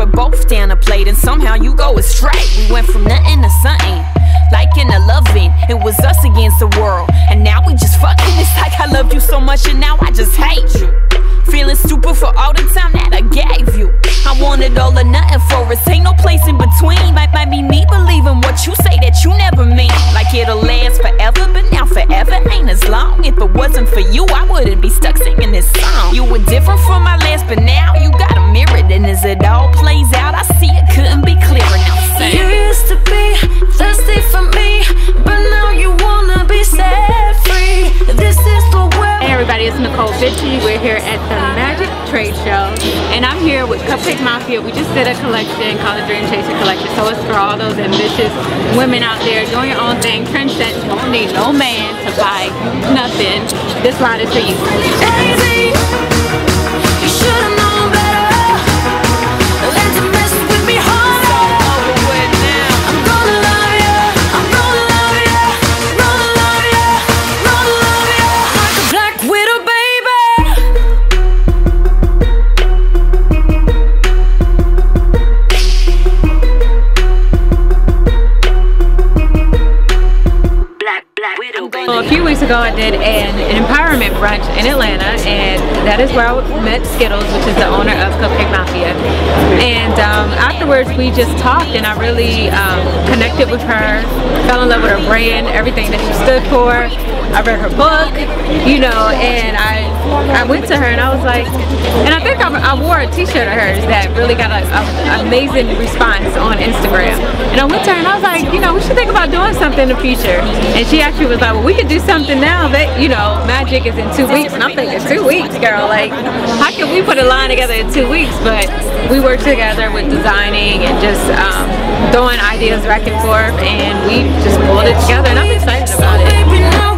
we're both down the plate, and somehow you go astray. We went from nothing to something. Like in a loving, it was us against the world. And now we just fucking. It's like I loved you so much, and now I just hate you. Feeling stupid for all the time that I gave you. I wanted all or nothing for us, ain't no place in between. Might, might be me believing what you say that you never mean. Like it'll last forever, but now forever ain't as long. If it wasn't for you, I We're here at the Magic Trade Show, and I'm here with Cupcake Mafia. We just did a collection called the Dream Chaser Collection, so it's for all those ambitious women out there doing your own thing, trendset. Don't need no man to buy nothing. This line is for. You few weeks ago, I did an, an empowerment brunch in Atlanta, and that is where I met Skittles, which is the owner of Cupcake Mafia. And um, afterwards, we just talked, and I really um, connected with her, fell in love with her brand, everything that she stood for. I read her book, you know, and I I went to her and I was like, and I think I, I wore a T-shirt of hers that really got an amazing response on Instagram. And I went to her and I was like, you know, we should think about doing something in the future. And she actually was like, well, we could do something now that, you know, magic is in two weeks. And I'm thinking, two weeks, girl. Like, how can we put a line together in two weeks? But we worked together with designing and just um, throwing ideas back and forth. And we just pulled it together. And I'm excited about it.